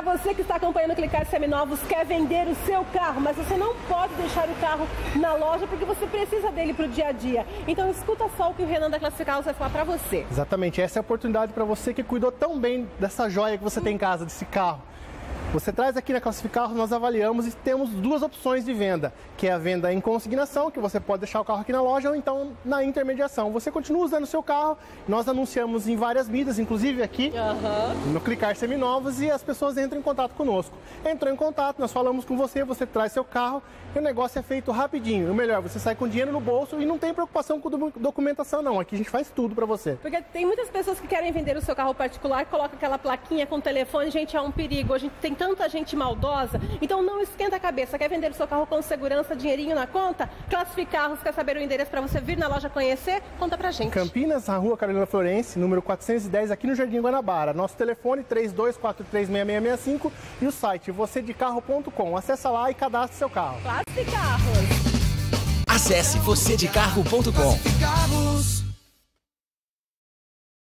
Para você que está acompanhando o Clicar Seminovos, quer vender o seu carro, mas você não pode deixar o carro na loja porque você precisa dele para o dia a dia. Então escuta só o que o Renan da Classificar vai falar para você. Exatamente, essa é a oportunidade para você que cuidou tão bem dessa joia que você tem em casa, desse carro. Você traz aqui na Classificar, nós avaliamos e temos duas opções de venda, que é a venda em consignação, que você pode deixar o carro aqui na loja, ou então na intermediação. Você continua usando o seu carro, nós anunciamos em várias mídias, inclusive aqui uhum. no Clicar Seminovos, e as pessoas entram em contato conosco. Entrou em contato, nós falamos com você, você traz seu carro e o negócio é feito rapidinho. O melhor, você sai com dinheiro no bolso e não tem preocupação com documentação, não. Aqui a gente faz tudo para você. Porque tem muitas pessoas que querem vender o seu carro particular, coloca aquela plaquinha com telefone, gente, é um perigo. A gente tem tanta gente maldosa, então não esquenta a cabeça. Quer vender o seu carro com segurança, dinheirinho na conta? Classificar carros, quer saber o endereço para você vir na loja conhecer? Conta pra gente. Campinas, na rua Carolina Florense, número 410, aqui no Jardim Guanabara. Nosso telefone 32436665 e o site vocêdecarro.com. Acesse lá e cadastre seu carro. Classificarros. Acesse vocêdecarro.com.